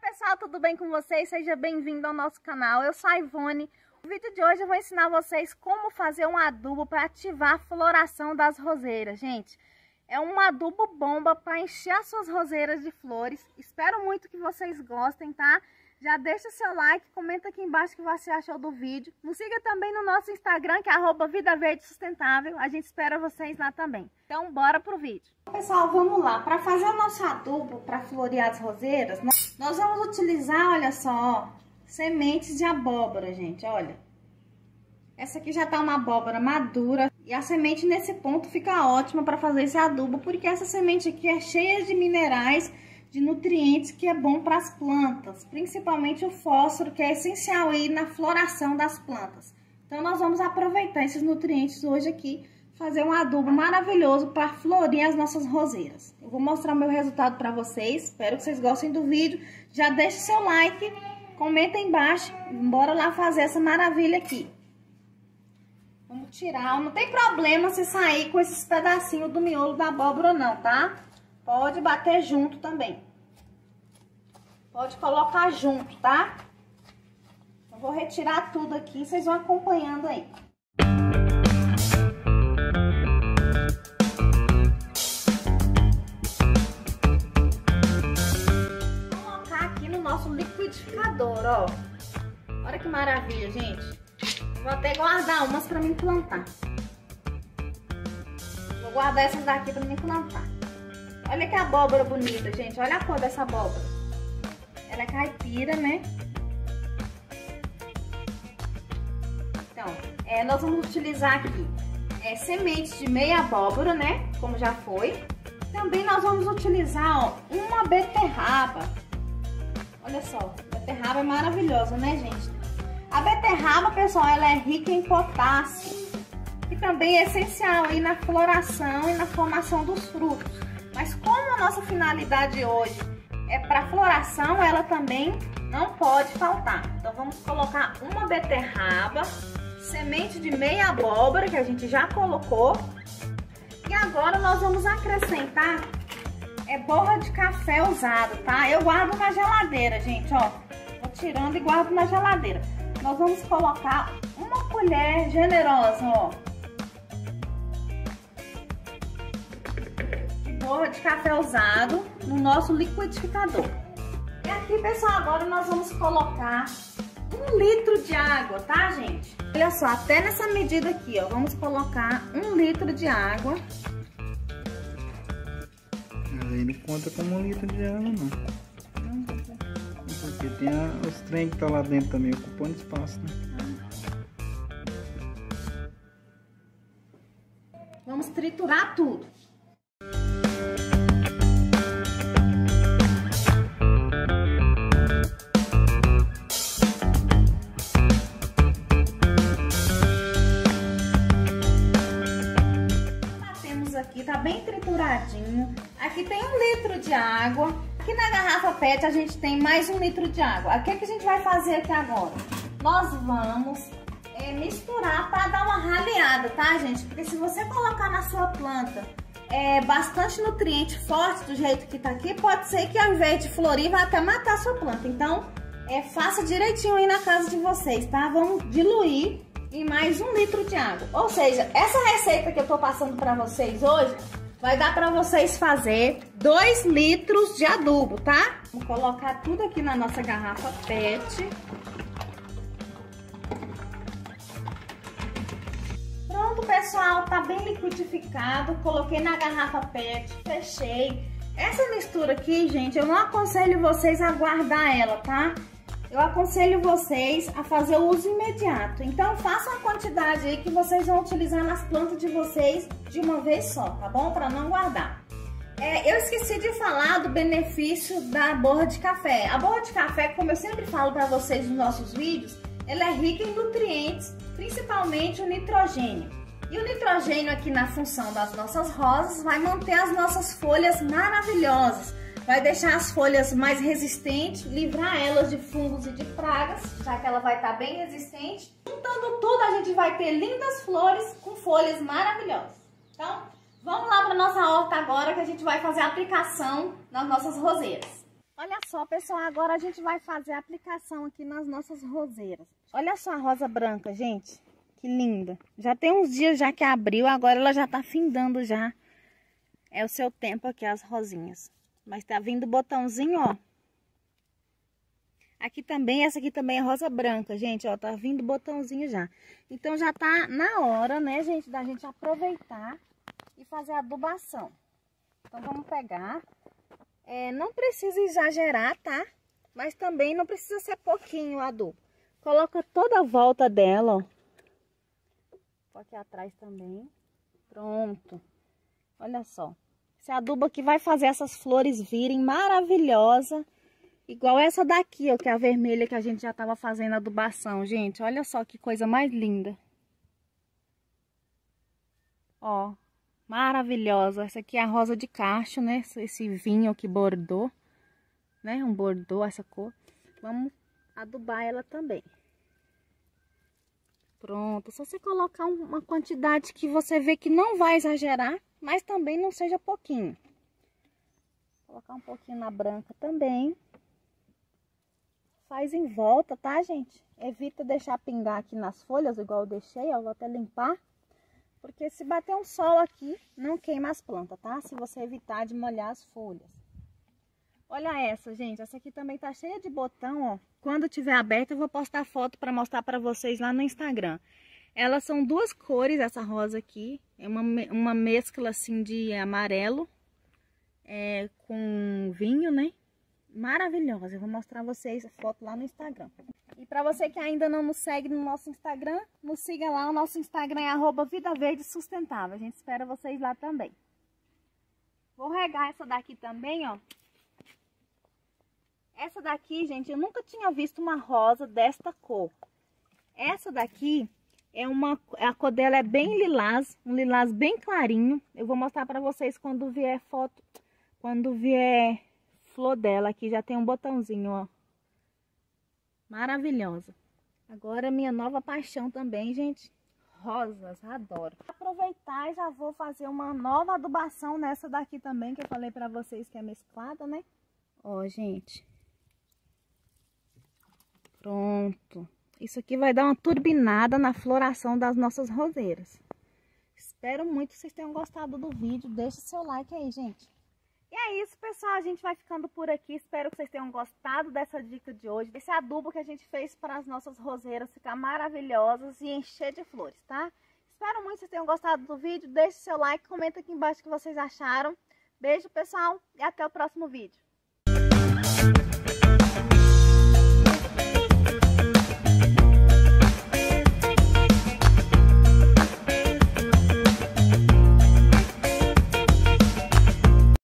pessoal, tudo bem com vocês? Seja bem-vindo ao nosso canal. Eu sou a Ivone. No vídeo de hoje eu vou ensinar vocês como fazer um adubo para ativar a floração das roseiras, gente. É um adubo bomba para encher as suas roseiras de flores. Espero muito que vocês gostem, tá? Já deixa seu like, comenta aqui embaixo o que você achou do vídeo. Nos siga também no nosso Instagram, que é arroba Vida Verde Sustentável. A gente espera vocês lá também. Então, bora pro vídeo. Pessoal, vamos lá. Para fazer o nosso adubo para florear as roseiras, nós vamos utilizar, olha só, sementes de abóbora, gente, olha. Essa aqui já tá uma abóbora madura e a semente nesse ponto fica ótima para fazer esse adubo, porque essa semente aqui é cheia de minerais de nutrientes que é bom para as plantas, principalmente o fósforo, que é essencial aí na floração das plantas. Então, nós vamos aproveitar esses nutrientes hoje aqui, fazer um adubo maravilhoso para florir as nossas roseiras. Eu vou mostrar o meu resultado para vocês, espero que vocês gostem do vídeo. Já deixe seu like, comenta aí embaixo, bora lá fazer essa maravilha aqui. Vamos tirar, não tem problema se sair com esses pedacinhos do miolo da abóbora não, tá? Pode bater junto também. Pode colocar junto, tá? Eu vou retirar tudo aqui, vocês vão acompanhando aí. Nosso liquidificador, ó. Olha que maravilha, gente. Vou até guardar umas pra me plantar. Vou guardar essas daqui pra me plantar. Olha que abóbora bonita, gente. Olha a cor dessa abóbora. Ela é caipira, né? Então, é, nós vamos utilizar aqui é, sementes de meia abóbora, né? Como já foi. Também nós vamos utilizar, ó, uma beterraba. Olha só, beterraba é maravilhosa, né, gente? A beterraba, pessoal, ela é rica em potássio. E também é essencial aí na floração e na formação dos frutos. Mas como a nossa finalidade hoje é para floração, ela também não pode faltar. Então vamos colocar uma beterraba, semente de meia abóbora que a gente já colocou. E agora nós vamos acrescentar é borra de café usado, tá? Eu guardo na geladeira, gente, ó. Vou tirando e guardo na geladeira. Nós vamos colocar uma colher generosa, ó borra de café usado no nosso liquidificador. E aqui, pessoal, agora nós vamos colocar um litro de água, tá, gente? Olha só, até nessa medida aqui, ó, vamos colocar um litro de água. Aí não conta como um litro de água, não. Porque tem a, os trem que tá lá dentro também, ocupando espaço, né? Vamos triturar tudo. Bem trituradinho. Aqui tem um litro de água. Aqui na garrafa PET a gente tem mais um litro de água. O que, é que a gente vai fazer aqui agora? Nós vamos é, misturar para dar uma raleada, tá, gente? Porque se você colocar na sua planta é, bastante nutriente forte do jeito que tá aqui, pode ser que ao invés de florir, vai até matar a sua planta. Então, é, faça direitinho aí na casa de vocês, tá? Vamos diluir e mais um litro de água. Ou seja, essa receita que eu tô passando para vocês hoje vai dar para vocês fazer 2 litros de adubo, tá? Vou colocar tudo aqui na nossa garrafa PET. Pronto, pessoal, tá bem liquidificado. Coloquei na garrafa PET, fechei. Essa mistura aqui, gente, eu não aconselho vocês a guardar ela, tá? Eu aconselho vocês a fazer o uso imediato. Então, façam a quantidade aí que vocês vão utilizar nas plantas de vocês de uma vez só, tá bom? Para não guardar. É, eu esqueci de falar do benefício da borra de café. A borra de café, como eu sempre falo para vocês nos nossos vídeos, ela é rica em nutrientes, principalmente o nitrogênio. E o nitrogênio aqui na função das nossas rosas vai manter as nossas folhas maravilhosas Vai deixar as folhas mais resistentes, livrar elas de fungos e de pragas, já que ela vai estar tá bem resistente. Juntando tudo, a gente vai ter lindas flores com folhas maravilhosas. Então, vamos lá para nossa horta agora que a gente vai fazer a aplicação nas nossas roseiras. Olha só, pessoal, agora a gente vai fazer a aplicação aqui nas nossas roseiras. Olha só a rosa branca, gente. Que linda. Já tem uns dias já que abriu, agora ela já tá findando já. É o seu tempo aqui, as rosinhas. Mas tá vindo botãozinho, ó. Aqui também, essa aqui também é rosa branca, gente, ó. Tá vindo botãozinho já. Então já tá na hora, né, gente, da gente aproveitar e fazer a adubação. Então vamos pegar é, não precisa exagerar, tá? Mas também não precisa ser pouquinho o adubo. Coloca toda a volta dela, ó. Aqui atrás também. Pronto. Olha só. Esse adubo aqui vai fazer essas flores virem maravilhosa. Igual essa daqui, ó, que é a vermelha que a gente já tava fazendo adubação, gente. Olha só que coisa mais linda. Ó, Maravilhosa. Essa aqui é a rosa de cacho, né? Esse vinho que bordou, né? Um bordou essa cor. Vamos adubar ela também. Pronto. Só você colocar uma quantidade que você vê que não vai exagerar, mas também não seja pouquinho. Vou colocar um pouquinho na branca também. Faz em volta, tá, gente? Evita deixar pingar aqui nas folhas, igual eu deixei, ó. Vou até limpar. Porque se bater um sol aqui, não queima as plantas, tá? Se você evitar de molhar as folhas. Olha essa, gente. Essa aqui também tá cheia de botão, ó. Quando tiver aberta, eu vou postar foto para mostrar para vocês lá no Instagram. Elas são duas cores, essa rosa aqui. É uma, uma mescla, assim, de amarelo é, com vinho, né? Maravilhosa. Eu vou mostrar vocês a foto lá no Instagram. E para você que ainda não nos segue no nosso Instagram, nos siga lá. O nosso Instagram é arroba Vida Verde Sustentável. A gente espera vocês lá também. Vou regar essa daqui também, ó. Essa daqui, gente, eu nunca tinha visto uma rosa desta cor. Essa daqui é uma... A cor dela é bem lilás, um lilás bem clarinho. Eu vou mostrar para vocês quando vier foto, quando vier flor dela. Aqui já tem um botãozinho, ó. Maravilhosa. Agora minha nova paixão também, gente. Rosas, adoro. Aproveitar e já vou fazer uma nova adubação nessa daqui também, que eu falei pra vocês que é mesclada, né? Ó, gente. Pronto. Isso aqui vai dar uma turbinada na floração das nossas roseiras. Espero muito que vocês tenham gostado do vídeo. Deixe seu like aí, gente. E é isso, pessoal. A gente vai ficando por aqui. Espero que vocês tenham gostado dessa dica de hoje. Esse adubo que a gente fez para as nossas roseiras ficar maravilhosas e encher de flores, tá? Espero muito que vocês tenham gostado do vídeo. Deixe seu like, comenta aqui embaixo o que vocês acharam. Beijo, pessoal, e até o próximo vídeo.